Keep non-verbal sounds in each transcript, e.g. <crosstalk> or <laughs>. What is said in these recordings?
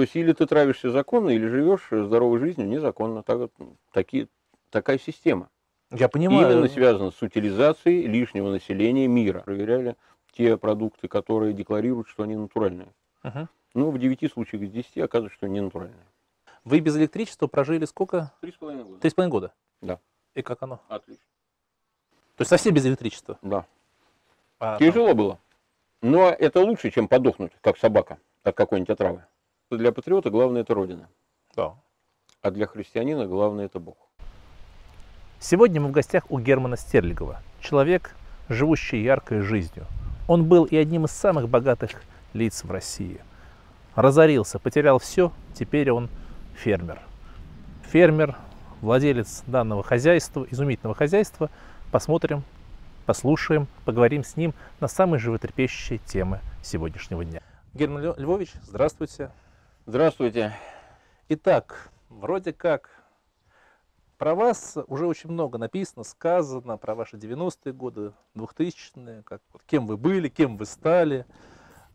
То есть или ты травишься законно, или живешь здоровой жизнью незаконно. Так, такие, такая система. Я понимаю. Именно связано с утилизацией лишнего населения мира. Проверяли те продукты, которые декларируют, что они натуральные. Мгм. Ну, в 9 случаях из 10 оказывается, что не натуральные. Вы без электричества прожили сколько? Три с половиной года. Три с половиной года? Да. И как оно? Отлично. То есть совсем без электричества? Да. А, там- Тяжело было. Но это лучше, чем подохнуть, как собака, от какой-нибудь отравы. Для патриота главное это Родина. Да. А для христианина главное это Бог. Сегодня мы в гостях у Германа Стерлигова. Человек, живущий яркой жизнью. Он был и одним из самых богатых лиц в России. Разорился, потерял все, теперь он фермер. Фермер, владелец данного хозяйства, изумительного хозяйства. Посмотрим, послушаем, поговорим с ним на самые животрепещущие темы сегодняшнего дня. Герман Льво- Львович, здравствуйте. Здравствуйте. Итак, вроде как про вас уже очень много написано, сказано, про ваши 90-е годы, 2000-е, как, вот, кем вы были, кем вы стали.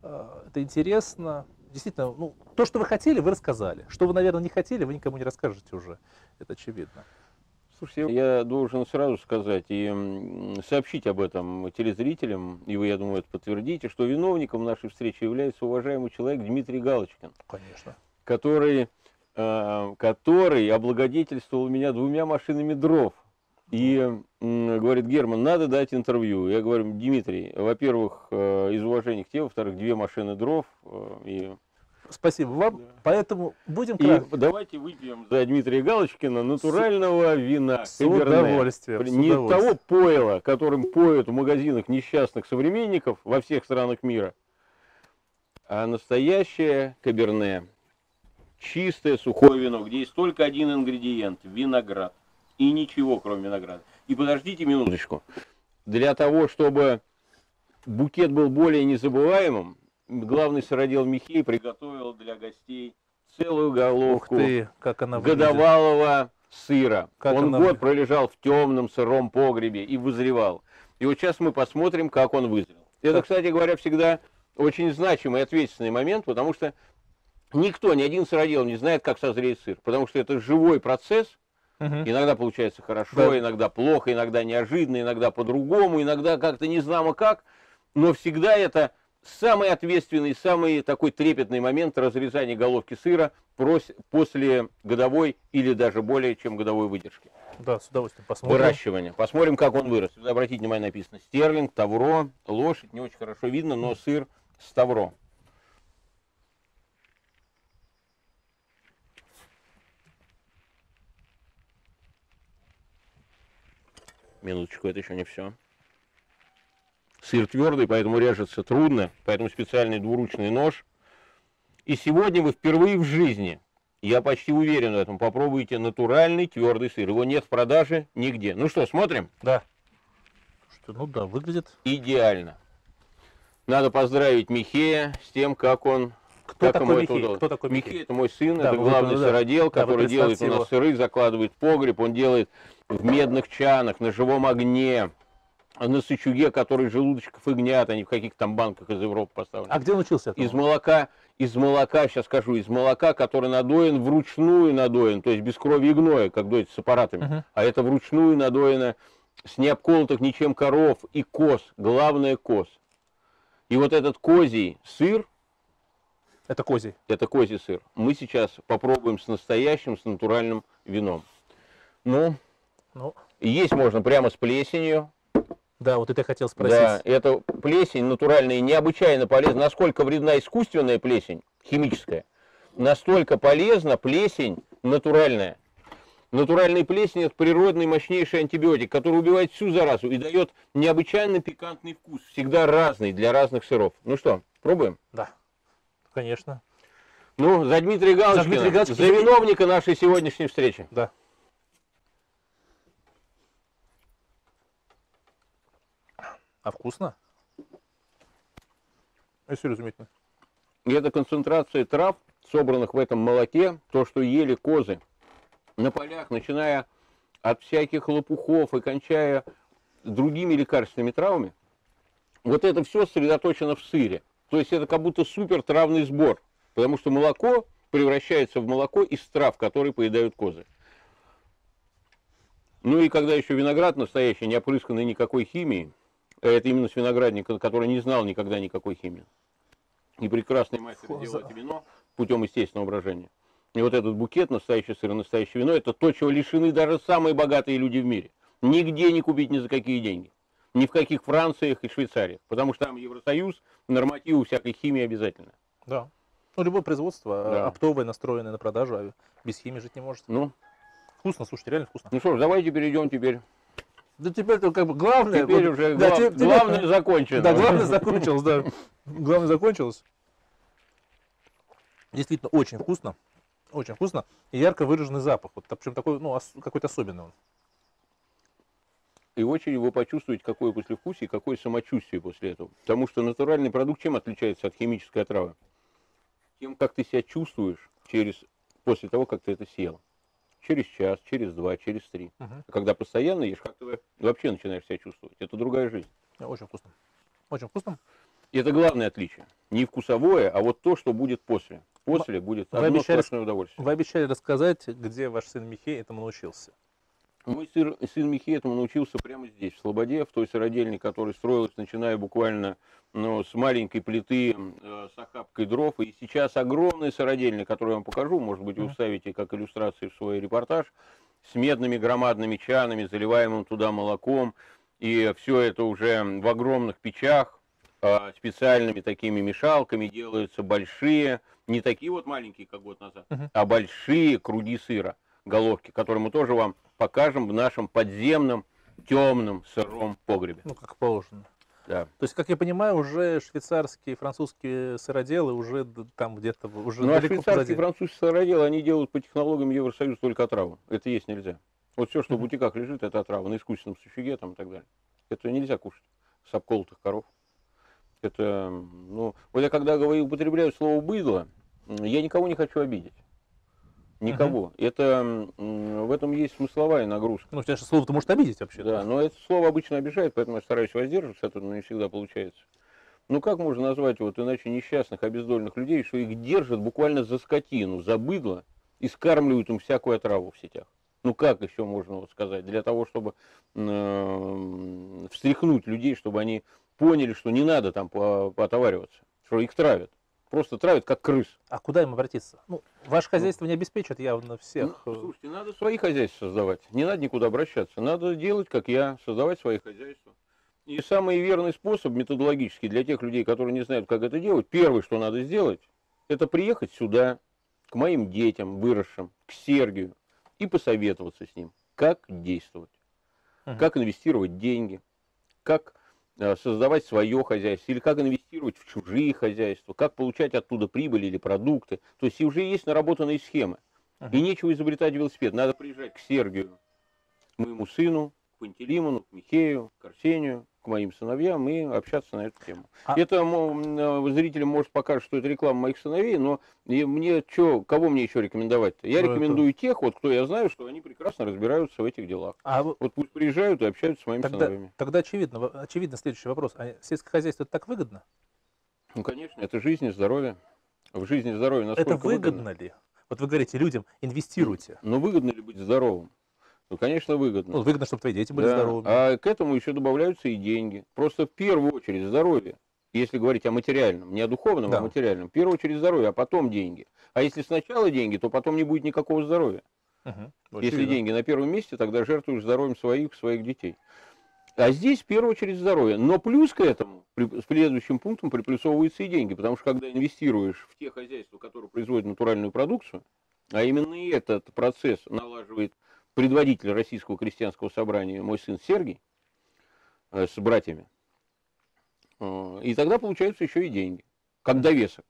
Э, Это интересно. Действительно, ну, то, что вы хотели, вы рассказали. Что вы, наверное, не хотели, вы никому не расскажете уже. Это очевидно. Слушайте, я должен сразу сказать и сообщить об этом телезрителям, и вы, я думаю, это подтвердите, что виновником нашей встречи является уважаемый человек Дмитрий Галочкин, Конечно. который, э, который облагодетельствовал меня двумя машинами дров. И говорит, Герман, надо дать интервью. Я говорю, Дмитрий, во-первых, э, из уважения к тебе, во-вторых, две машины дров. э, И, Спасибо вам. Поэтому будем и кратко. давайте выпьем за Дмитрия Галочкина натурального вина. С Каберне. удовольствием. с Не удовольствием. того пойла, которым поют в магазинах несчастных современников во всех странах мира, а настоящее каберне. Чистое сухое вино, где есть только один ингредиент – виноград. И ничего, кроме винограда. И подождите минуточку. Для того, чтобы букет был более незабываемым, главный сыродел Михей приготовил для гостей целую Ух головку ты, как она выглядит. годовалого сыра. Как он она год пролежал в темном сыром погребе и вызревал. И вот сейчас мы посмотрим, как он вызрел. Это, кстати говоря, всегда очень значимый и ответственный момент, потому что никто, ни один сыродел не знает, как созреет сыр. Потому что это живой процесс. Мгм. Иногда получается хорошо, Да. иногда плохо, иногда неожиданно, иногда по-другому, иногда как-то не знамо как. Но всегда это самый ответственный, самый такой трепетный момент разрезания головки сыра после годовой или даже более чем годовой выдержки. Да, с удовольствием посмотрим. Выращивания. Посмотрим, как он вырос. Сюда, обратите внимание, написано стерлинг, тавро, лошадь. Не очень хорошо видно, но сыр с тавро. Минуточку, это еще не все. Сыр твердый, поэтому режется трудно, поэтому специальный двуручный нож. И сегодня вы впервые в жизни, я почти уверен в этом, попробуйте натуральный твердый сыр. Его нет в продаже нигде. Ну что, смотрим? Да. Что, ну да, выглядит. Идеально. Надо поздравить Михея с тем, как он... Кто как такой Михей? удалось. Кто такой Михей? Михей? это мой сын, Да, это вы главный да. сыродел, Да, который делает у представьте нас сыры, закладывает погреб, он делает в медных чанах, на живом огне, на сычуге, который желудочков и гнят, они в каких-то там банках из Европы поставлены. А где он учился? этому? Из молока, из молока, сейчас скажу, из молока, который надоен вручную надоен, то есть без крови и гноя, как доить с аппаратами. Мгм. А это вручную надоено с необколотых ничем коров и коз, главное коз. И вот этот козий сыр, Это козий. это козий сыр, мы сейчас попробуем с настоящим, с натуральным вином. Ну, Ну, есть можно прямо с плесенью, да, вот это я хотел спросить. Да, это плесень натуральная необычайно полезна. Насколько вредна искусственная плесень, химическая, настолько полезна плесень натуральная. Натуральная плесень это природный мощнейший антибиотик, который убивает всю заразу и дает необычайно пикантный вкус, всегда разный для разных сыров. Ну что, пробуем? Да, конечно. Ну, за Дмитрия Галочкина, за, Дмитрия Галочкина. виновника нашей сегодняшней встречи. Да. А вкусно? Если разумительно. И это концентрация трав, собранных в этом молоке, то, что ели козы на полях, начиная от всяких лопухов и кончая другими лекарственными травами, вот это все сосредоточено в сыре. То есть это как будто супер травный сбор, потому что молоко превращается в молоко из трав, которые поедают козы. Ну и когда еще виноград настоящий, не опрысканный никакой химией, это именно с виноградника, который не знал никогда никакой химии. И прекрасный мастер делает вино путем естественного брожения. И вот этот букет, настоящий сыр настоящее вино, это то, чего лишены даже самые богатые люди в мире. Нигде не купить ни за какие деньги. Ни в каких Франциях и Швейцариях. Потому что там Евросоюз, нормативы всякой химии обязательно. Да. Ну, любое производство Да. да. оптовое, настроенное на продажу, а без химии жить не может. Ну, Вкусно, слушайте, реально вкусно. ну что ж, давайте перейдем теперь. Да теперь это как бы главное. Теперь вот- уже да, гла- те- теперь- главное закончено. Да, главное закончилось, да. Главное закончилось. Действительно, очень вкусно. Очень вкусно. И ярко выраженный запах. Вот, причем такой, ну, ос- какой-то особенный он. И очень вы почувствуете, какое послевкусие, какое самочувствие после этого. Потому что натуральный продукт чем отличается от химической отравы? Тем, как ты себя чувствуешь через, после того, как ты это съел. Через час, через два, через три. А когда постоянно ешь, как ты вообще начинаешь себя чувствовать. Это другая жизнь. Очень вкусно. Очень вкусно. И это главное отличие. Не вкусовое, а вот то, что будет после. После будет вы одно обещали- сплошное удовольствие. Вы обещали рассказать, где ваш сын Михей этому научился. Мой сыр- сын Михей этому научился прямо здесь, в Слободе, в той сыродельне, которая строилась, начиная буквально ну, с маленькой плиты э, с охапкой дров. И сейчас огромная сыродельня, которую я вам покажу, может быть, вы вставите как иллюстрации в свой репортаж, с медными громадными чанами, заливаемым туда молоком. И все это уже в огромных печах, э, специальными такими мешалками делаются большие, не такие вот маленькие, как год назад, Мгм. а большие круги сыра, головки, которые мы тоже вам покажем в нашем подземном темном сыром погребе. Ну, как положено. Да. То есть, как я понимаю, уже швейцарские, французские сыроделы уже там где-то уже Ну а швейцарские и французские сыроделы, они делают по технологиям Евросоюза только отраву. Это есть нельзя. Вот все, что в бутиках лежит, это отрава на искусственном сучуге там и так далее. Это нельзя кушать с обколотых коров. Это, ну, вот я когда говорю, употребляю слово быдло, я никого не хочу обидеть. Никого. Это, м, в этом есть смысловая нагрузка. Ну, конечно, слово-то может обидеть вообще. Да, но это слово обычно обижает, поэтому я стараюсь воздерживаться, это не всегда получается. Ну как можно назвать вот иначе несчастных, обездоленных людей, что их держат буквально за скотину, за быдло и скармливают им всякую отраву в сетях? Ну как еще можно вот сказать? Для того, чтобы м, встряхнуть людей, чтобы они поняли, что не надо там поотовариваться, что их травят. Просто травят, как крыс. А куда им обратиться? Ну, ваше хозяйство не обеспечит явно всех. Ну, э, слушайте, надо свои хозяйства создавать. Не надо никуда обращаться. Надо делать, как я, создавать свои хозяйства. И самый верный способ методологический для тех людей, которые не знают, как это делать, первое, что надо сделать, это приехать сюда, к моим детям, выросшим, к Сергию, и посоветоваться с ним, как действовать, Мгм. как инвестировать деньги, как создавать свое хозяйство, или как инвестировать в чужие хозяйства, как получать оттуда прибыль или продукты. То есть уже есть наработанные схемы. И нечего изобретать велосипед. Надо приезжать к Сергию, к моему сыну, к Пантелеймону, к Михею, к Арсению, к моим сыновьям и общаться на эту тему. А- Это зрителям может покажет, что это реклама моих сыновей, но мне чё, кого мне еще рекомендовать-то? Я Ну, это- рекомендую тех, вот кто я знаю, что они прекрасно разбираются в этих делах. А Вот пусть приезжают и общаются с моими тогда, сыновьями. тогда очевидно, очевидно следующий вопрос. А сельское хозяйство это так выгодно? Ну, конечно, это жизнь и здоровье. В жизни и здоровье насколько это выгодно ли? Вот вы говорите людям, инвестируйте. Но выгодно ли быть здоровым? Ну, конечно, выгодно. Ну, выгодно, чтобы твои дети были Да, здоровыми. А к этому еще добавляются и деньги. Просто в первую очередь здоровье. Если говорить о материальном, не о духовном, Да. а о материальном. В первую очередь здоровье, а потом деньги. А если сначала деньги, то потом не будет никакого здоровья. Мгм. Если деньги на первом месте, тогда жертвуешь здоровьем своих, своих детей. А здесь в первую очередь здоровье. Но плюс к этому, при- следующим пунктом приплюсовываются и деньги. Потому что когда инвестируешь в те хозяйства, которые производят натуральную продукцию, а именно этот процесс налаживает предводитель Российского крестьянского собрания, мой сын Сергий, э, с братьями, э, и тогда получаются еще и деньги, как довесок.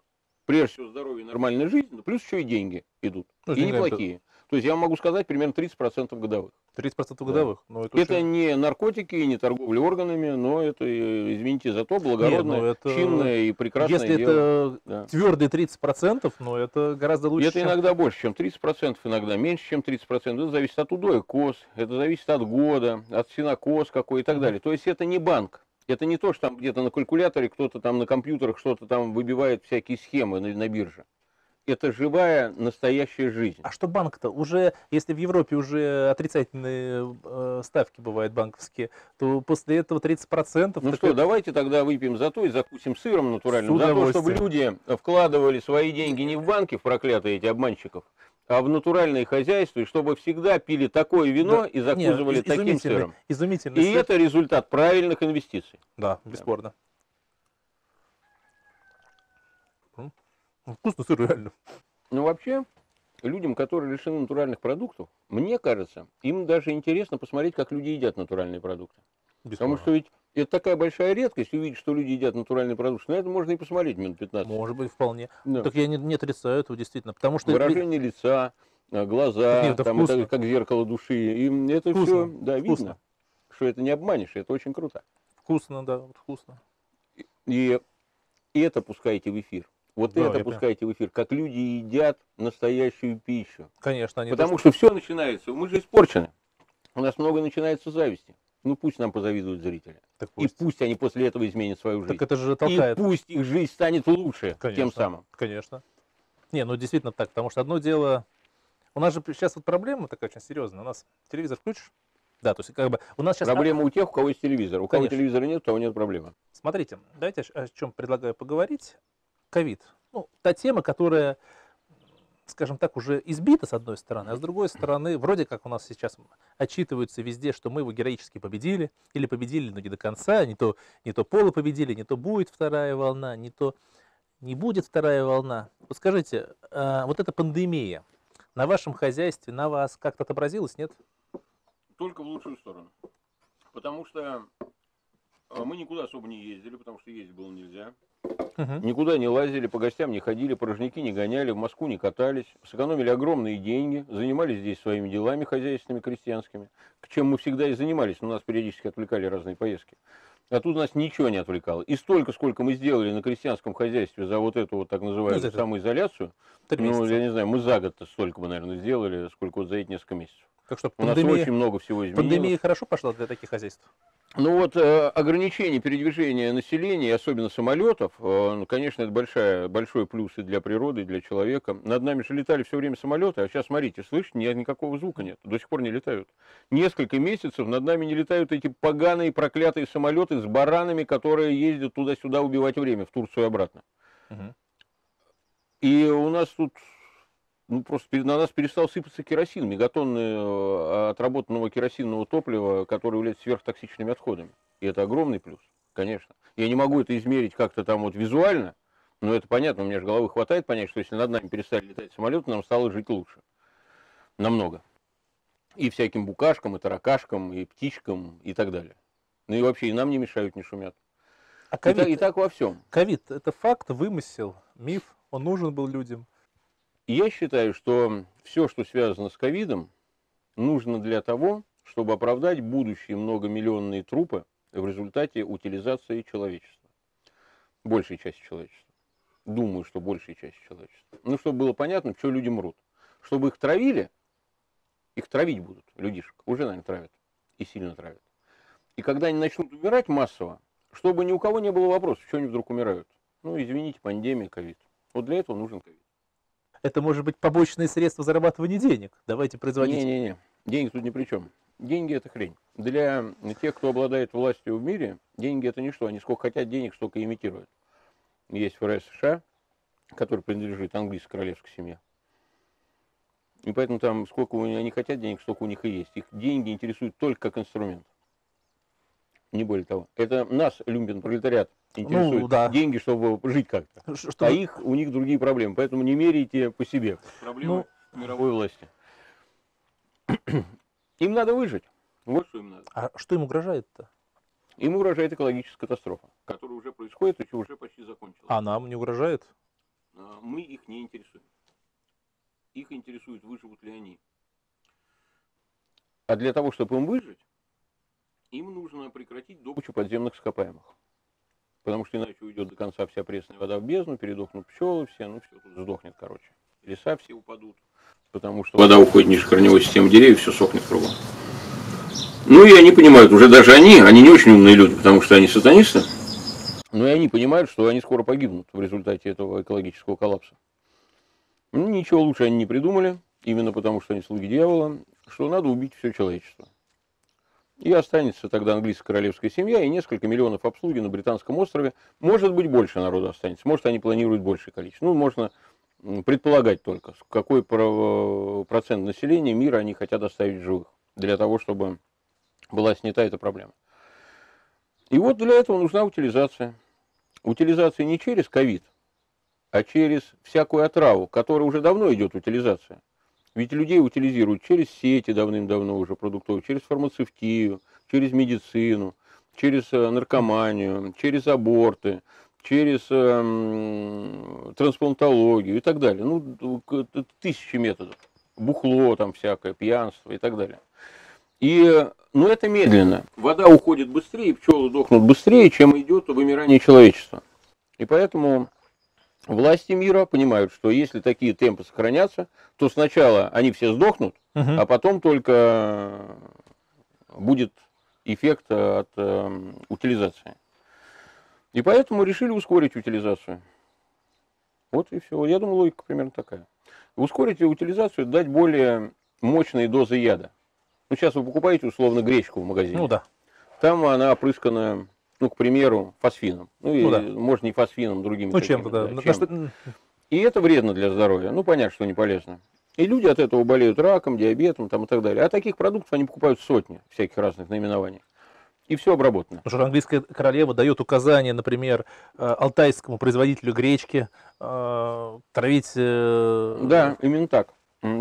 Прежде всего здоровье и нормальная жизнь, но плюс еще и деньги идут. Ну, и неплохие. То есть я могу сказать примерно 30% годовых. 30% годовых. Ну, это Это очень- не наркотики, не торговля органами, но это, э, извините за то, благородное, ну это- чинное и прекрасное Если дело. это Да. твердые 30%, но это гораздо лучше, это чем- иногда больше, чем 30%, иногда меньше, чем 30%. Это зависит от удоя коз, это зависит от года, от сенокос какой и так далее. То есть это не банк. Это не то, что там где-то на калькуляторе кто-то там на компьютерах что-то там выбивает всякие схемы на, на бирже. это живая, настоящая жизнь. А что банк-то? Уже, если в Европе уже отрицательные э, ставки бывают банковские, то после этого 30%... Ну что, это- давайте тогда выпьем за то и закусим сыром натуральным. За то, чтобы люди вкладывали свои деньги не в банки, в проклятые эти обманщиков, в натуральные хозяйства, и чтобы всегда пили такое вино Да. и закусывали из- таким сыром. Изумительный И сыр. это результат правильных инвестиций. Да, бесспорно. М, Вкусный сыр, реально. Ну, вообще, людям, которые лишены натуральных продуктов, мне кажется, им даже интересно посмотреть, как люди едят натуральные продукты. Потому Бесспорно. что ведь это такая большая редкость, увидеть, что люди едят натуральные продукты. На это можно и посмотреть минут 15. Может быть, вполне. Да. Так я не, не отрицаю этого, действительно. Потому что... Выражение лица, э, глаза, Нет, это там, это как зеркало души. И это Вкусно, все, да, вкусно. видно, что это не обманешь, это очень круто. Вкусно, да, вот вкусно. И, и это пускайте в эфир. Вот Да, это пускайте в эфир, как люди едят настоящую пищу. Конечно, они Потому что все начинается, мы же испорчены. У нас много начинается зависти. Ну пусть нам позавидуют зрители. Так И пусть. пусть они после этого изменят свою жизнь. Так это же И толкает. пусть их жизнь станет лучше Конечно. тем самым. Конечно. Не, ну действительно так, потому что одно дело... У нас же сейчас вот проблема такая очень серьезная. У нас телевизор включишь? Да, то есть как бы у нас сейчас... Проблема у тех, у кого есть телевизор. У кого Конечно. телевизора нет, у того нет проблемы. Смотрите, давайте о чем предлагаю поговорить. Ковид. Ну, та тема, которая, скажем так, уже избита с одной стороны, а с другой стороны, вроде как у нас сейчас отчитываются везде, что мы его героически победили, или победили, но не до конца, не то, не то поло победили, не то будет вторая волна, не то не будет вторая волна. Вот скажите, а, вот эта пандемия на вашем хозяйстве, на вас как-то отобразилась, нет? Только в лучшую сторону. Потому что э, мы никуда особо не ездили, потому что ездить было нельзя. Мгм. Никуда не лазили, по гостям не ходили, порожники не гоняли, в Москву не катались, сэкономили огромные деньги, занимались здесь своими делами хозяйственными, крестьянскими, к чем мы всегда и занимались, но нас периодически отвлекали разные поездки. А тут нас ничего не отвлекало. И столько, сколько мы сделали на крестьянском хозяйстве за вот эту вот так называемую Ну, самоизоляцию, ну, я не знаю, мы за год столько бы, наверное, сделали, сколько вот за эти несколько месяцев. Так что У нас пандемия, очень много всего изменилось. пандемия хорошо пошла для таких хозяйств? Ну вот э, ограничение передвижения населения, особенно самолетов, э, ну, конечно, это большая, большой плюс и для природы, и для человека. Над нами же летали все время самолеты, а сейчас, смотрите, слышите, ни, никакого звука нет, до сих пор не летают. Несколько месяцев над нами не летают эти поганые, проклятые самолеты с баранами, которые ездят туда-сюда убивать время, в Турцию и обратно. Мгм. И у нас тут, ну просто на нас перестал сыпаться керосин, мегатонны э, отработанного керосинного топлива, которое является сверхтоксичными отходами. И это огромный плюс, конечно. Я не могу это измерить как-то там вот визуально, но это понятно, у меня же головы хватает понять, что если над нами перестали летать самолеты, нам стало жить лучше. Намного. И всяким букашкам, и таракашкам, и птичкам, и так далее. Ну и вообще, и нам не мешают, не шумят. А И так, и ковид, так во всем. ковид это факт, вымысел, миф, он нужен был людям. Я считаю, что все, что связано с ковидом, нужно для того, чтобы оправдать будущие многомиллионные трупы в результате утилизации человечества. Большей части человечества. Думаю, что большей части человечества. Ну, чтобы было понятно, что люди мрут. Чтобы их травили, их травить будут, людишек, уже, наверное, травят. И сильно травят. И когда они начнут умирать массово, чтобы ни у кого не было вопросов, что они вдруг умирают. Ну, извините, пандемия, ковид. Вот для этого нужен ковид. Это может быть побочные средства зарабатывания денег. Давайте производить. Не-не-не, деньги тут ни при чем. Деньги это хрень. Для тех, кто обладает властью в мире, деньги это ничто. Они сколько хотят денег, столько имитируют. Есть ФРС США, который принадлежит английской королевской семье. И поэтому там сколько они хотят денег, столько у них и есть. Их деньги интересуют только как инструмент. Не более того. Это нас, люмпен пролетариат, интересует Ну, да. деньги, чтобы жить как-то. Ш- А их, у них другие проблемы, поэтому не меряйте по себе. Проблемы мировой власти. <clears throat> Им надо выжить. Вот что им надо. А что им угрожает-то? Им угрожает экологическая катастрофа, которая уже происходит и уже почти закончилась. А нам не угрожает? А, Мы их не интересуем. Их интересует, выживут ли они. А для того, чтобы им выжить, им нужно прекратить добычу подземных ископаемых. Потому что иначе уйдет до конца вся пресная вода в бездну, передохнут пчелы все, ну все тут сдохнет, короче. Леса все упадут, потому что вода уходит ниже корневой системы деревьев, все сохнет кругом. Ну и они понимают, уже даже они, они не очень умные люди, потому что они сатанисты, но и они понимают, что они скоро погибнут в результате этого экологического коллапса. Ну, Ничего лучше они не придумали, именно потому что они слуги дьявола, что надо убить все человечество. И останется тогда английская королевская семья и несколько миллионов обслуги на британском острове. Может быть, больше народу останется. Может, они планируют большее количество. Ну, можно предполагать только, какой про- процент населения мира они хотят оставить живых, для того, чтобы была снята эта проблема. И вот для этого нужна утилизация. Утилизация не через ковид, а через всякую отраву, которая уже давно идет утилизация. Ведь людей утилизируют через сети давным-давно уже продуктовые, через фармацевтию, через медицину, через э, наркоманию, через аборты, через э, трансплантологию и так далее. Ну, тысячи методов. Бухло там всякое, пьянство и так далее. И, э, ну, это медленно. Вода уходит быстрее, пчелы дохнут быстрее, чем идет вымирание человечества. И поэтому власти мира понимают, что если такие темпы сохранятся, то сначала они все сдохнут, Мгм. а потом только будет эффект от э, утилизации. И поэтому решили ускорить утилизацию. Вот и все. Я думаю, логика примерно такая. Ускорить утилизацию, дать более мощные дозы яда. Ну, сейчас вы покупаете условно гречку в магазине. Ну да. Там она опрыскана, ну, к примеру, фосфином. Ну, и, Ну да. может, не фосфином, другими Ну чем-то, да. На- на чем-то. что- м, И это вредно для здоровья. Ну, понятно, что не полезно. И люди от этого болеют раком, диабетом там, и так далее. А таких продуктов они покупают сотни всяких разных наименований. И все обработано. Потому что английская королева дает указание, например, э, алтайскому производителю гречки э, травить... э, Да, именно так.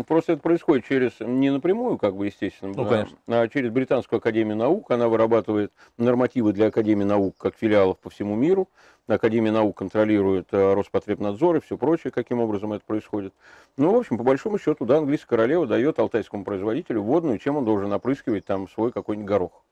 Просто это происходит через, не напрямую, как бы, естественно, Ну, а- конечно. а через Британскую академию наук. Она вырабатывает нормативы для Академии наук как филиалов по всему миру. Академия наук контролирует э, Роспотребнадзор и все прочее, каким образом это происходит. Ну, в общем, по большому счету, да, английская королева дает алтайскому производителю водную, чем он должен опрыскивать там свой какой-нибудь горох.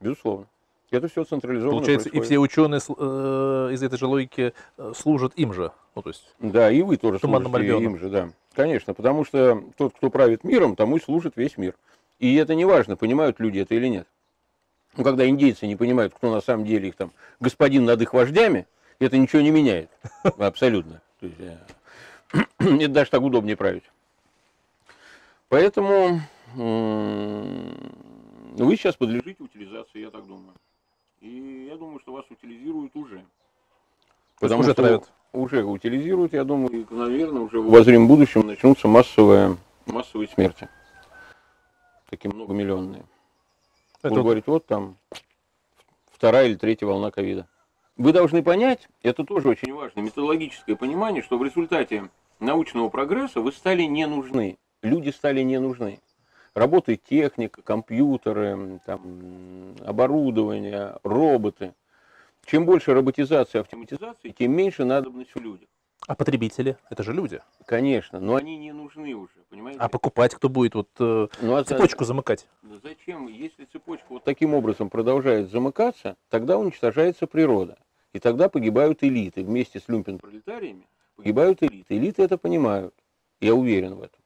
Безусловно. Это все централизованно Получается, и происходит. все ученые э, из этой же логики э, служат им же. Ну, то есть, Да, и вы тоже служите Альбионом. им же, да. Конечно, потому что тот, кто правит миром, тому и служит весь мир. И это не важно, понимают люди это или нет. Ну, когда индейцы не понимают, кто на самом деле их там господин над их вождями, это ничего не меняет. <laughs> Абсолютно. Есть, э, <clears throat> это даже так удобнее править. Поэтому вы сейчас подлежите утилизации, я так думаю. И я думаю, что вас утилизируют уже. То есть уже травят. уже утилизируют, я думаю, и, наверное, уже в обозримом будущем начнутся массовые, массовые смерти. Такие многомиллионные. это Он вот говорит, вот там вторая или третья волна ковида. Вы должны понять, это тоже очень важно, методологическое понимание, что в результате научного прогресса вы стали не нужны. Люди стали не нужны. Работает техника, компьютеры, там, оборудование, роботы. Чем больше роботизации, автоматизации, тем меньше надобность в людях. А потребители? Это же люди. Конечно, но они не нужны уже, понимаете? А покупать кто будет? Вот э, Ну, а за- цепочку замыкать. Да Зачем? Если цепочка вот таким образом продолжает замыкаться, тогда уничтожается природа. И тогда погибают элиты. Вместе с люмпен-пролетариями погибают элиты. Элиты это понимают. Я уверен в этом.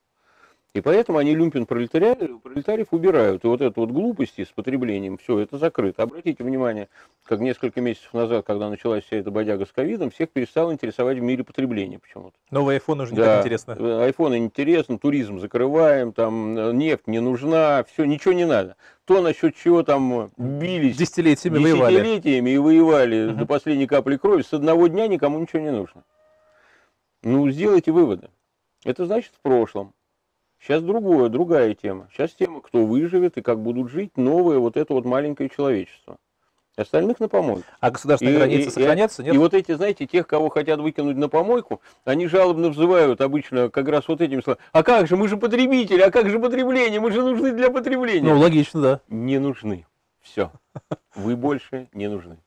И поэтому они люмпен-пролетариев пролетариев убирают. И вот эту вот глупости с потреблением, все, это закрыто. Обратите внимание, как несколько месяцев назад, когда началась вся эта бодяга с ковидом, всех перестало интересовать в мире потребление почему-то. Новый iPhone уже не Да, так интересно. Айфоны интересно, туризм закрываем, там э, нефть не нужна, все, ничего не надо. То насчет чего там бились Десятилетиями воевали. десятилетиями и воевали Мгм. до последней капли крови, с одного дня никому ничего не нужно. Ну, сделайте выводы. Это значит в прошлом. Сейчас другое, другая тема. Сейчас тема, кто выживет и как будут жить новое вот это вот маленькое человечество. Остальных на помойку. А государственные И- границы и- сохранятся? Нет? И вот эти, знаете, тех, кого хотят выкинуть на помойку, они жалобно взывают обычно как раз вот этим словом. А как же, мы же потребители, а как же потребление, мы же нужны для потребления. Ну, логично, да. Не нужны. Все. Вы больше не нужны.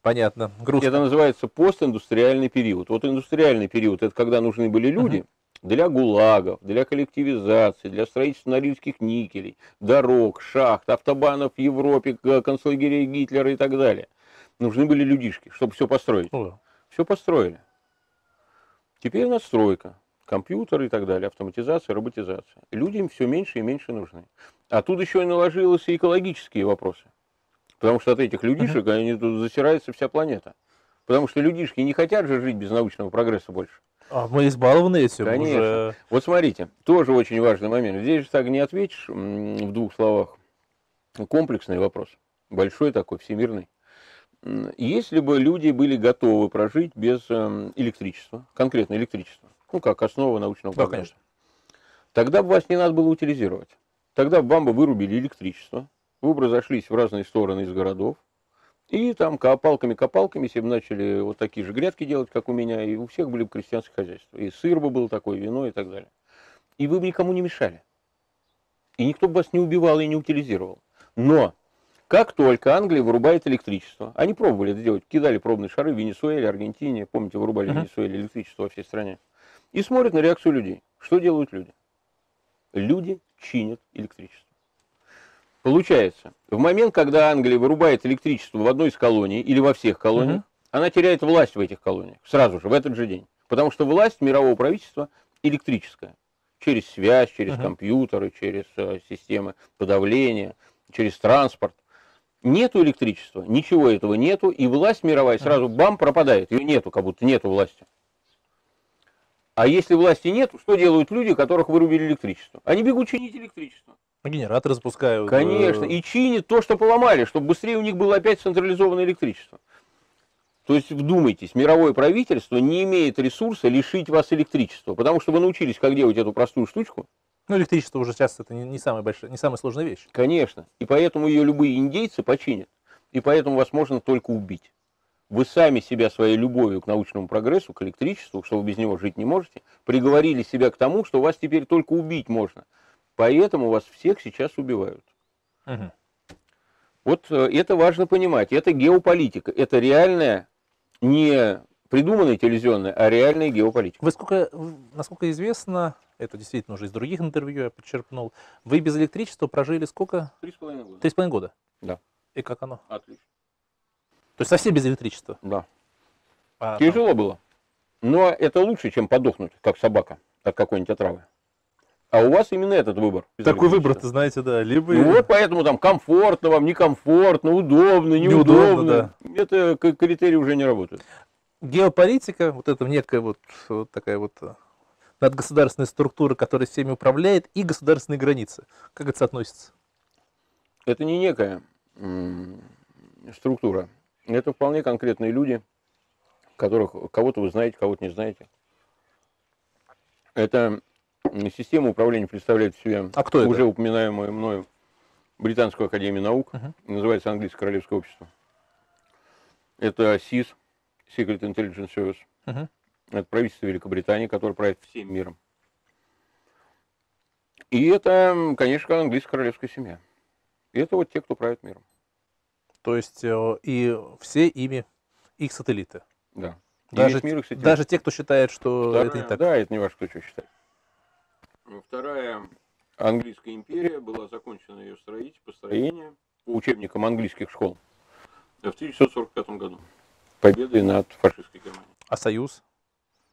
Понятно. Грустно. Это называется постиндустриальный период. Вот индустриальный период, это когда нужны были люди для гулагов, для коллективизации, для строительства норильских никелей, дорог, шахт, автобанов в Европе, концлагерей Гитлера и так далее. Нужны были людишки, чтобы все построить. Ну, да. Все построили. Теперь настройка, компьютеры и так далее, автоматизация, роботизация. Люди им все меньше и меньше нужны. А тут еще и наложились и экологические вопросы. Потому что от этих людишек они тут засирается вся планета. Потому что людишки не хотят же жить без научного прогресса больше. А мы избалованы этим Конечно. уже. Вот смотрите, тоже очень важный момент. Здесь же так не ответишь в двух словах. Комплексный вопрос. Большой такой, всемирный. Если бы люди были готовы прожить без эм, электричества, конкретно электричества, ну, как основа научного Да, прогресса, конечно. тогда бы вас не надо было утилизировать. Тогда бы вам бы вырубили электричество, вы бы разошлись в разные стороны из городов, и там копалками-копалками себе начали вот такие же грядки делать, как у меня, и у всех были бы крестьянские хозяйства. И сыр бы был такой, вино и так далее. И вы бы никому не мешали. И никто бы вас не убивал и не утилизировал. Но как только Англия вырубает электричество, они пробовали это делать, кидали пробные шары в Венесуэле, Аргентине, помните, вырубали в. Венесуэле электричество во всей стране, и смотрят на реакцию людей. Что делают люди? Люди чинят электричество. Получается, в момент, когда Англия вырубает электричество в одной из колоний или во всех колониях, Мгм. она теряет власть в этих колониях сразу же, в этот же день. Потому что власть мирового правительства электрическая. Через связь, через Мгм. компьютеры, через э, системы подавления, через транспорт. Нету электричества, ничего этого нету, и власть мировая сразу бам пропадает. Ее нету, как будто нету власти. А если власти нету, что делают люди, которых вырубили электричество? Они бегут чинить электричество. Генераторы запускают. Конечно, э, и чинят то, что поломали, чтобы быстрее у них было опять централизованное электричество. То есть, вдумайтесь, мировое правительство не имеет ресурса лишить вас электричества, потому что вы научились, как делать эту простую штучку, Ну, электричество уже часто это не, не самая большая, не самая сложная вещь. конечно, и поэтому ее любые индейцы починят, и поэтому вас можно только убить. Вы сами себя своей любовью к научному прогрессу, к электричеству, что вы без него жить не можете, приговорили себя к тому, что вас теперь только убить можно. Поэтому вас всех сейчас убивают. Мгм. Вот э, это важно понимать. Это геополитика. Это реальная, не придуманная телевизионная, а реальная геополитика. Вы сколько, насколько известно, это действительно уже из других интервью я подчеркнул, вы без электричества прожили сколько? Три с половиной года. Три с половиной года? Да. И как оно? Отлично. То есть совсем без электричества? Да. А, Тяжело было. Но это лучше, чем подохнуть, как собака, от какой-нибудь отравы. А у вас именно этот выбор. Такой выбор-то, знаете, да, либо... Ну вот поэтому там комфортно вам, некомфортно, удобно, Неудобно, неудобно. Это к- критерии уже не работают. Геополитика, вот это некая вот, вот такая вот э, надгосударственная структура, которая всеми управляет, и государственные границы. Как это соотносится? Это не некая структура. Это вполне конкретные люди, которых кого-то вы знаете, кого-то не знаете. Это система управления представляет в себе А кто это? уже упоминаемую мною Британскую академию наук, Мгм. называется Английское королевское общество. Это СИС, Secret Intelligence Service. Мгм. Это правительство Великобритании, которое правит всем миром. И это, конечно, английская королевская семья. И это вот те, кто правит миром. То есть э, и все ими их сателлиты. Да. Даже, мир, кстати, даже те, кто считает, что Вторая- это не так. Да, это не важно, кто что считает. Вторая английская империя была закончена ее строить, построение по учебникам английских школ в 1945 году. Победой над фашистской Германией. А Союз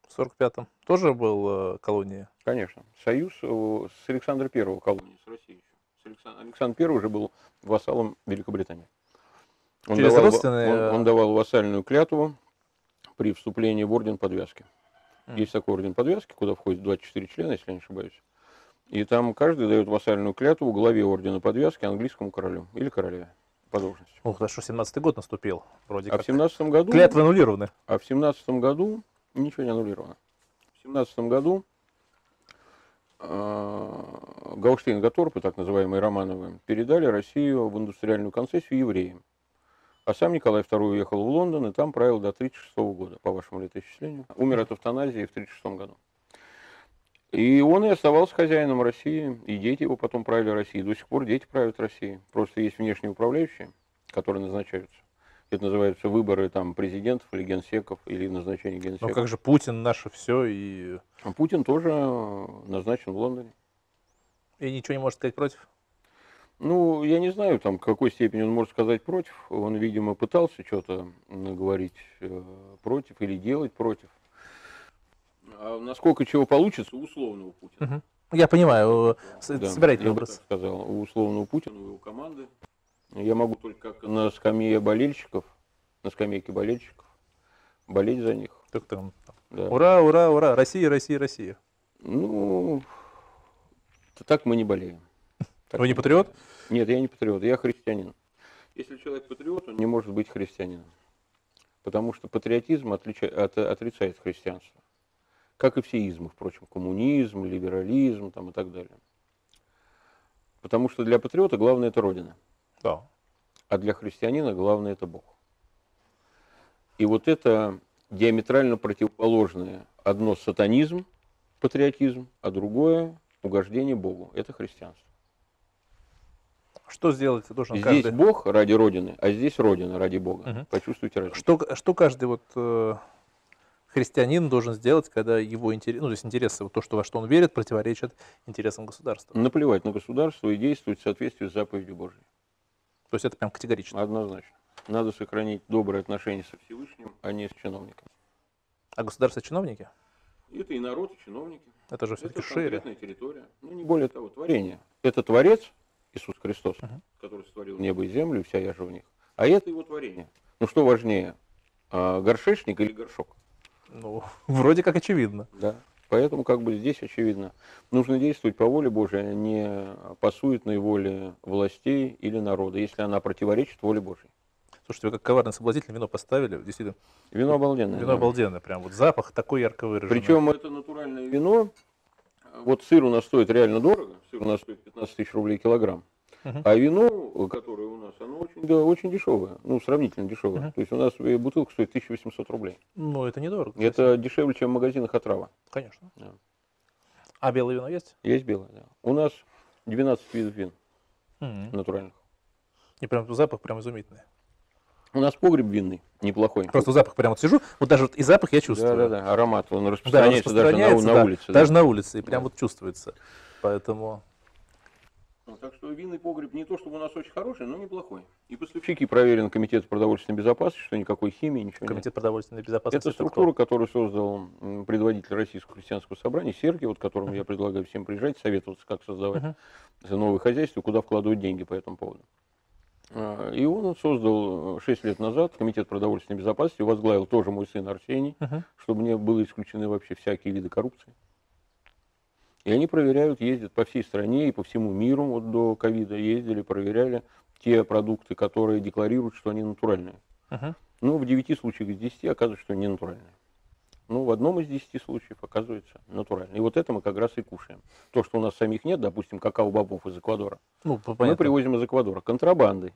в 45-м тоже был э, колонией? Конечно. Союз э, с Александра Первого колонии, с Россией еще. С Александ- Александр Первый уже был вассалом Великобритании. Он Через давал, родственные, он- э, он давал вассальную клятву при вступлении в орден подвязки. М. Есть такой орден подвязки, куда входит 24 члена, если я не ошибаюсь. И там каждый дает вассальную клятву главе ордена подвязки английскому королю или королеве по должности. Ух, да что 17-й год наступил. Вроде А в как. 17 году... Клятвы аннулированы. А в семнадцатом году ничего не аннулировано. В семнадцатом году э, Гаушштейн-Гаторпы, так называемые Романовы, передали Россию в индустриальную концессию евреям. А сам Николай II уехал в Лондон и там правил до 1936 года, по вашему летоисчислению. Умер от эвтаназии в 1936 году. И он и оставался хозяином России, и дети его потом правили Россией. До сих пор дети правят Россией. Просто есть внешние управляющие, которые назначаются. Это называются выборы там, президентов или генсеков, или назначение Но генсеков. как же Путин наше все и, Путин тоже э, назначен в Лондоне. и ничего не может сказать против? Ну, я не знаю, там, в какой степени он может сказать против. Он, видимо, пытался что-то говорить э, против или делать против. А насколько чего получится, у условного Путина. Мгм. Я понимаю, э, Да, я бы образ. так сказал, у условного Путина, у его команды. Я могу только как на скамье болельщиков, на скамейке болельщиков, болеть за них. Так там, Да. Ура, ура, ура, Россия, Россия, Россия. Ну, так мы не болеем. Так Вы не патриот? Нет, я не патриот, я христианин. Если человек патриот, он не может быть христианином. Потому что патриотизм отлича- от- отрицает христианство. Как и все измы, впрочем, коммунизм, либерализм там, и так далее. Потому что для патриота главное это Родина, Да. а для христианина главное это Бог. И вот это диаметрально противоположное. Одно сатанизм, патриотизм, а другое угождение Богу. Это христианство. Что сделать должен Здесь каждый? Бог ради Родины, а здесь Родина ради Бога. Мгм. Почувствуйте разницу. Что, что каждый вот э, христианин должен сделать, когда его интерес, ну, то есть интересы, вот то, что, во что он верит, противоречит интересам государства? Наплевать на государство и действовать в соответствии с заповедью Божией. То есть это прям категорично. Однозначно. Надо сохранить добрые отношения со Всевышним, а не с чиновниками. А государство чиновники? Это и народ, и чиновники. Это же Это все-таки шире. конкретная территория. Ну, не более того, творение. Это Творец, Иисус Христос, Мгм. который сотворил небо и землю, и вся я же в них. А это его творение. Ну, что важнее, а, горшечник или горшок? Ну, <laughs> вроде как очевидно. Да. Поэтому как бы здесь очевидно, нужно действовать по воле Божией, а не по суетной воле властей или народа, если она противоречит воле Божией. Слушайте, вы как коварный соблазнитель вино поставили, действительно, Вино обалденное. вино да. обалденное, прям вот запах такой ярко выраженный. Причем это натуральное вино. Вот сыр у нас стоит реально дорого, сыр у нас стоит 15 тысяч рублей килограмм. Мгм. А вино, которое у нас, оно очень, да, очень дешевое, ну, сравнительно дешевое. Мгм. То есть у нас э, бутылка стоит 1800 рублей. Ну, это недорого. кстати. Это дешевле, чем в магазинах отрава. Конечно. Да. А белое вино есть? Есть белое, да. У нас 12 видов вин М. натуральных. И прям запах прям изумительный. У нас погреб винный, неплохой. Просто запах прям вот сижу, вот даже вот и запах я Да, чувствую. да, да. Аромат, он Да, он распространяется, даже на, распространяется, на да, улице. да. Даже на улице, и прям Да. вот чувствуется. Поэтому Ну, Так что винный погреб не то, чтобы у нас очень хороший, но неплохой. И поставщики проверены Комитет продовольственной безопасности, что никакой химии, ничего нет. Комитет продовольственной безопасности. Это структура, которую создал предводитель Российского христианского собрания Сергий, вот которому я предлагаю всем приезжать, советоваться, как создавать Мгм. за новое хозяйство, куда вкладывать деньги по этому поводу. А, И он создал 6 лет назад Комитет продовольственной безопасности, возглавил тоже мой сын Арсений, Мгм. чтобы не были исключены вообще всякие виды коррупции. И они проверяют, ездят по всей стране и по всему миру, вот до ковида ездили, проверяли те продукты, которые декларируют, что они натуральные. Мгм. Ну, в 9 случаях из 10 оказывается, что не натуральные. Ну, в одном из 10 случаев оказывается натуральный. И вот это мы как раз и кушаем. То, что у нас самих нет, допустим, какао-бобов из Эквадора, Ну, по- мы понятно. привозим из Эквадора контрабандой.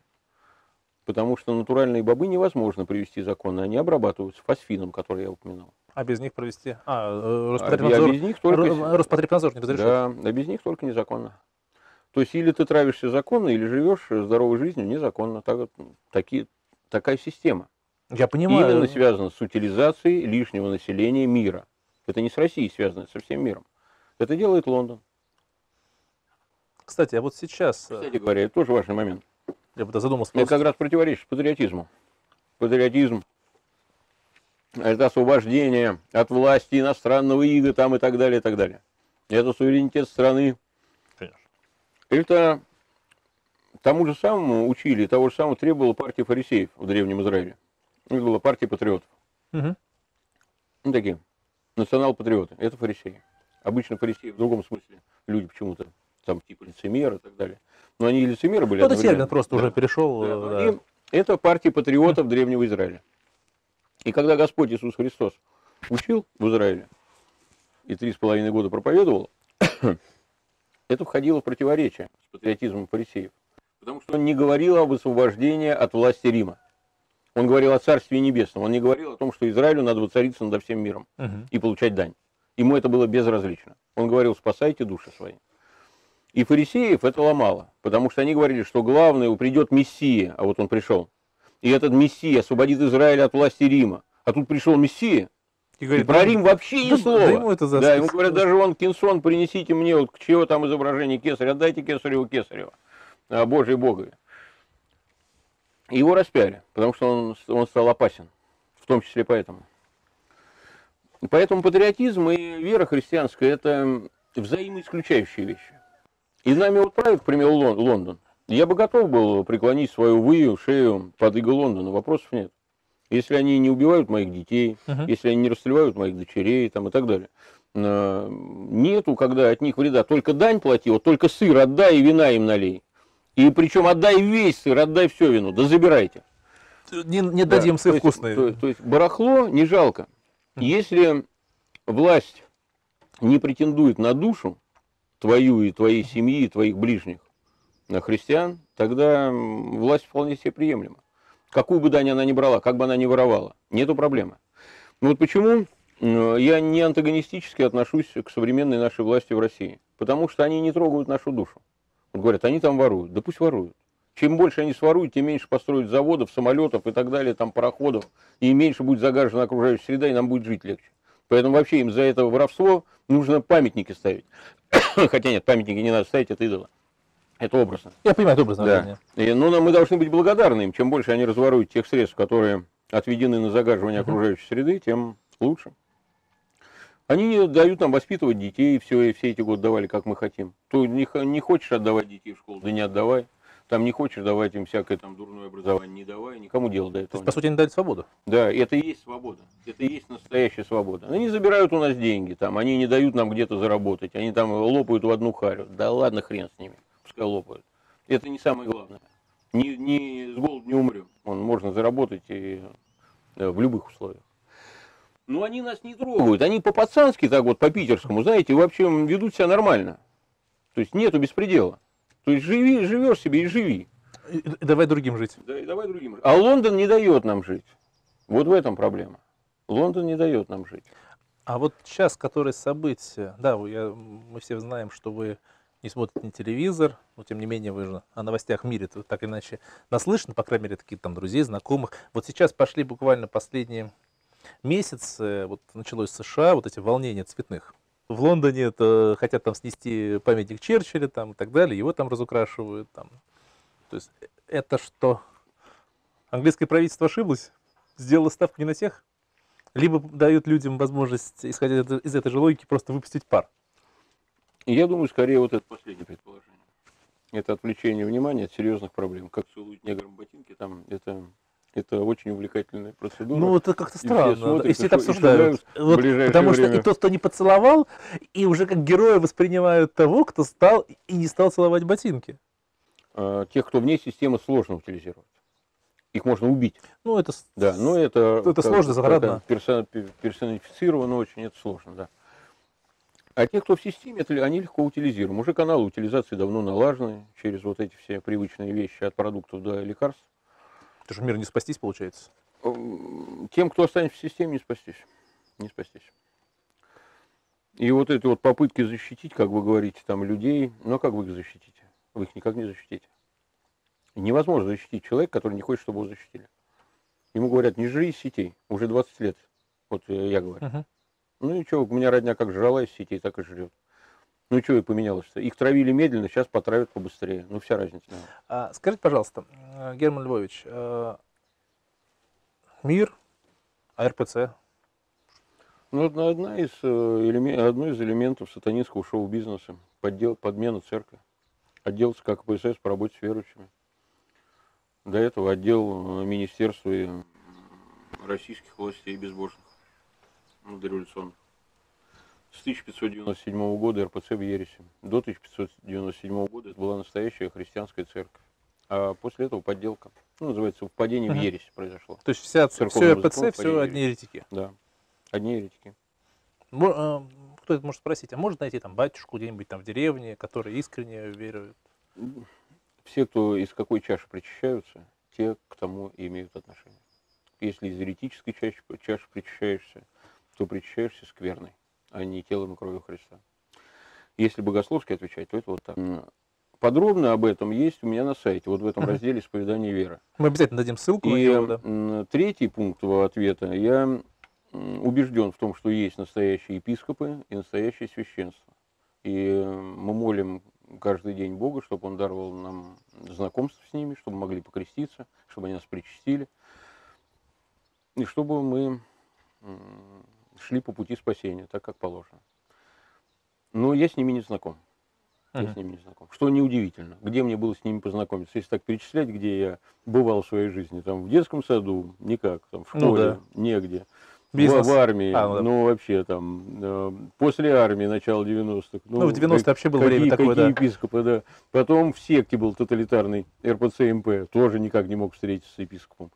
Потому что натуральные бобы невозможно привести законно. Они обрабатываются фосфином, который я упоминал. А без них провести? А, э, А Роспотребнадзор, без них только... Ро- Роспотребнадзор не разрешит? Да, а без них только незаконно. То есть или ты травишься законно, или живешь здоровой жизнью незаконно. Так, такие, такая система. Я понимаю. Именно связано с утилизацией лишнего населения мира. Это не с Россией связано, это со всем миром. Это делает Лондон. Кстати, а вот сейчас, э, Кстати говоря, это тоже важный момент. я бы задумался, Это просто- как раз противоречит патриотизму. Патриотизм – это освобождение от власти иностранного ига там и так далее, и так далее. Это суверенитет страны. Конечно. Это тому же самому учили, того же самого требовала партия фарисеев в Древнем Израиле. Это была партия патриотов. Мгм. Ну, такие национал-патриоты. Это фарисеи. Обычно фарисеи в другом смысле. Люди почему-то там типа лицемеры и так далее. Но они и лицемеры были Ну, это термин просто Да. уже перешел. Да, ну, да. и это партия патриотов Древнего Израиля. И когда Господь Иисус Христос учил в Израиле и три с половиной года проповедовал, <coughs> это входило в противоречие с патриотизмом фарисеев. Потому что он не говорил об освобождении от власти Рима. Он говорил о Царстве Небесном. Он не говорил о том, что Израилю надо воцариться над всем миром Мгм. и получать дань. Ему это было безразлично. Он говорил, спасайте души свои. И фарисеев это ломало, потому что они говорили, что главное, придет Мессия, а вот он пришел. И этот Мессия освободит Израиль от власти Рима. А тут пришел Мессия, И и говорит, про да, Рим вообще ни да- слова. да ему это за- Да, ему говорят, даже вон Кинсон, принесите мне, вот к чего там изображение кесаря, отдайте кесареву кесарева, а, Божий Богове. Его распяли, потому что он, он стал опасен, в том числе поэтому. Поэтому патриотизм и вера христианская – это взаимоисключающие вещи. И нами вот правит, к примеру, Лон- Лондон. Я бы готов был преклонить свою выю, шею под иго Лондона, вопросов нет. Если они не убивают моих детей, Мгм. если они не расстреливают моих дочерей там, и так далее. Нету, когда от них вреда. Только дань плати, вот только сыр отдай и вина им налей. И причем отдай весь сыр, отдай все вино, да забирайте. Не, не Да, дадим то сыр есть- вкусный. То, то есть барахло не жалко. Если власть не претендует на душу твою и твоей семьи, и твоих ближних, на христиан, тогда власть вполне себе приемлема. Какую бы дань она ни брала, как бы она ни воровала, нету проблемы. Ну вот почему я не антагонистически отношусь к современной нашей власти в России. Потому что они не трогают нашу душу. Вот говорят, они там воруют. Да пусть воруют. Чем больше они своруют, тем меньше построят заводов, самолетов и так далее, там пароходов, и меньше будет загажена окружающая среда, и нам будет жить легче. Поэтому вообще им за это воровство нужно памятники ставить. <coughs> Хотя нет, памятники не надо ставить, это идолы. Это образно. Я понимаю, это образное Да. И, ну, но мы должны быть благодарны им. Чем больше они разворуют тех средств, которые отведены на загаживание Мгм. окружающей среды, тем лучше. Они не дают нам воспитывать детей, все, и все эти годы давали, как мы хотим. То не, не хочешь отдавать детей в школу, да не отдавай. Там не хочешь давать им всякое там дурное образование, не давай, никому дела до То этого есть, по сути, они дают свободу. да, это и есть свобода. Это и есть настоящая свобода. Они забирают у нас деньги, там, они не дают нам где-то заработать, они там лопают в одну харю. Да ладно, хрен с ними, пускай лопают. Это не самое главное. Не, не с голоду не умрем. Он можно заработать и, э, в любых условиях. Но они нас не трогают. Они по-пацански, так вот, по-питерскому, знаете, вообще ведут себя нормально. То есть нету беспредела. То есть живи, живешь себе и живи. И- давай другим жить. Да, и давай другим. жить. А Лондон не дает нам жить. Вот в этом проблема. Лондон не дает нам жить. А вот сейчас, которые события, да, я- мы все знаем, что вы не смотрите телевизор, но тем не менее вы же о новостях в мире так иначе наслышаны, по крайней мере, такие там друзей, знакомых. Вот сейчас пошли буквально последние месяцы, вот началось в США, вот эти волнения цветных. В Лондоне это хотят там снести памятник Черчилля там и так далее, его там разукрашивают. Там. То есть э, это что? Английское правительство ошиблось? Сделало ставку не на тех? Либо дают людям возможность, исходя из- этой же логики, просто выпустить пар. Я думаю, скорее вот это последнее предположение. Это отвлечение внимания от серьезных проблем. Как целуют неграм ботинки, там это, это очень увлекательная процедура. Ну, это как-то И все странно, смотрят, да, это обсуждают. Вот потому что время. и тот, кто не поцеловал, и уже как героя воспринимают того, кто стал и не стал целовать ботинки. А, тех, кто вне системы, сложно утилизировать. Их можно убить. Ну, это... Да, но это... Это сложно, загородно. персо- пер- персонифицировано очень, это сложно, да. А те, кто в системе, это они легко утилизируем. Уже каналы утилизации давно налажены через вот эти все привычные вещи от продуктов до лекарств. Потому что мир не спастись, получается. М, Тем, кто останется в системе, не спастись. Не спастись. И вот эти вот попытки защитить, как вы говорите, там людей, ну а как вы их защитите? Вы их никак не защитите. Невозможно защитить человека, который не хочет, чтобы его защитили. Ему говорят, не жри из сетей, уже 20 лет. Вот я говорю. Мгм. Ну и что, у меня родня как жрала из сетей, так и жрет. Ну и что и поменялось-то? Их травили медленно, сейчас потравят побыстрее. Ну вся разница. А, скажите, пожалуйста, э, Герман Львович, э, мир, АРПЦ, Ну, одна, одна из, э, элеме- одно из элементов сатанинского шоу-бизнеса – поддел, подмена церкви. Отдел ЦК КПСС по работе с верующими. До этого отдел Министерства и, российских властей безбожных, ну, дореволюционных. С 1597 года РПЦ в Ересе. До 1597 года это была настоящая христианская церковь. А после этого подделка. Ну, называется, впадение Мгм. в ересь произошло. то есть вся, все РПЦ, все одни еретики. Да. Одни еретики. Э, Кто это может спросить, а может найти там батюшку где-нибудь там в деревне, который искренне верует? все, кто из какой чаши причащаются, те к тому и имеют отношение. Если из еретической чаши, чаши причащаешься, то причащаешься скверной, а не телом и кровью Христа. Если богословски отвечать, то это вот так. Подробно об этом есть у меня на сайте, вот в этом разделе «Исповедание веры». Мы обязательно дадим ссылку И него, да. третий пункт ответа. Я убежден в том, что есть настоящие епископы и настоящее священство. И мы молим каждый день Бога, чтобы Он даровал нам знакомство с ними, чтобы мы могли покреститься, чтобы они нас причастили. И чтобы мы шли по пути спасения, так как положено. Но я с ними не знаком. Я Мгм. с ними не знаком. Что неудивительно. Где мне было с ними познакомиться? Если так перечислять, где я бывал в своей жизни. Там в детском саду никак, там в школе Ну да. негде. В- Бизнес. В, армии, А, ну да. ну вообще там, э, после армии, начало 90-х. Ну, в 90-е вообще было время какие, такое, какие да. епископы, да. Потом в секте был тоталитарный РПЦ-МП, тоже никак не мог встретиться с епископом.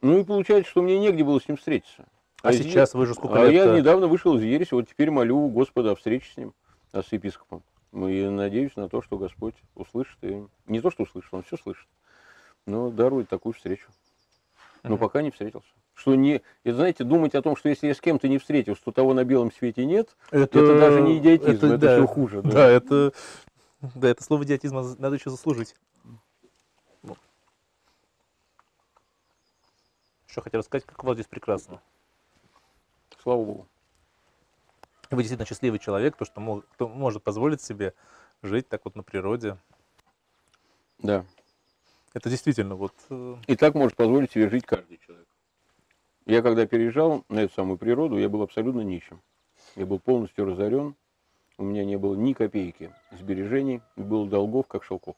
Ну и получается, что мне негде было с ним встретиться. А здесь- сейчас вы же сколько а лет? я недавно вышел из ереси, вот теперь молю Господа о встрече с ним, а с епископом. Ну, И надеюсь на то, что Господь услышит. И не то, что услышит, он все слышит, но дарует такую встречу. Но Мгм. пока не встретился. Что не, это, знаете, думать о том, что если я с кем-то не встретился, то того на белом свете нет, это, даже не идиотизм, это, да, все хуже. да. Да, это, да, это слово идиотизма надо еще заслужить. Ну. Что хотел рассказать, как у вас здесь прекрасно. Слава Богу. Вы действительно счастливый человек, то, что мо- кто может позволить себе жить так вот на природе. Да. Это действительно вот... э, И так может позволить себе жить каждый человек. Я когда переезжал на эту самую природу, я был абсолютно нищим. Я был полностью разорен. У меня не было ни копейки сбережений, было долгов, как шелков.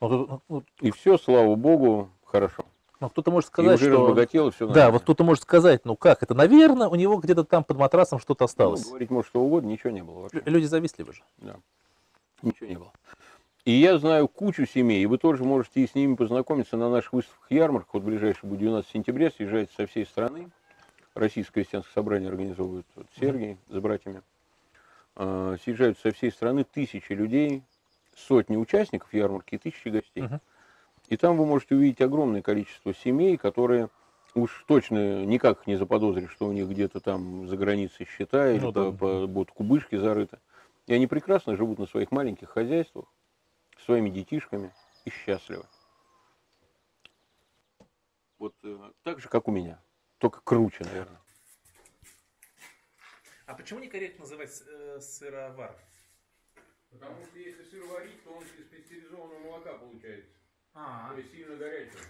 ну, тут- ну, И все, слава богу, хорошо. Ну, кто-то может И сказать, уже что... разбогател, и все Да, вот кто-то может сказать, ну как, это, наверное, у него где-то там под матрасом что-то осталось. говорить может что угодно, ничего не было вообще. Лю- Люди завистливы же. Да. Ничего не было. И я знаю кучу семей, и вы тоже можете и с ними познакомиться на наших выставках ярмарках. Вот ближайший будет 12 сентября, съезжайте со всей страны. Российское крестьянское собрание организовывает вот, Сергей с братьями. А, Съезжают со всей страны тысячи людей, сотни участников ярмарки и тысячи гостей. Мгм. И там вы можете увидеть огромное количество семей, которые уж точно никак не заподозришь, что у них где-то там за границей счета или Ну да. по- по- будут кубышки зарыты. И они прекрасно живут на своих маленьких хозяйствах, с своими детишками и счастливы. Вот э, так же, как у меня, только круче, наверное. А почему некорректно называть сыровар? Потому что если сыр варить, то он из пастеризованного молока получается. А, То есть сильно горячего.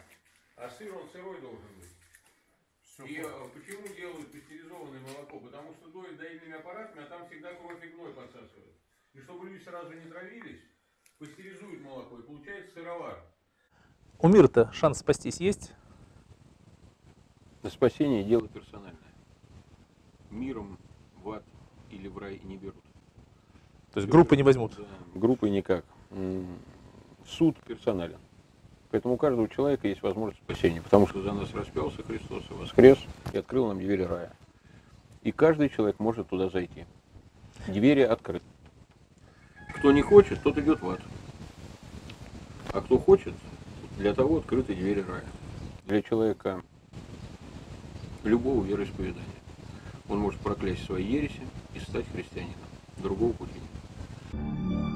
А сыр он сырой должен быть. И э, почему делают пастеризованное молоко? Потому что доят доильными аппаратами, а там всегда кровь и гной подсасывают. И чтобы люди сразу не травились, пастеризуют молоко, и получается сыровар. У мира-то шанс спастись есть? На спасение дело персональное. Миром в ад или в рай не берут. То есть группы не возьмут? Да, группы никак. Суд персонален. Поэтому у каждого человека есть возможность спасения, потому что за нас распялся Христос и воскрес, и открыл нам двери рая. И каждый человек может туда зайти. Двери открыты. Кто не хочет, тот идет в ад. А кто хочет, для того открыты двери рая. Для человека любого вероисповедания. Он может проклясть свои ереси и стать христианином. Другого пути нет.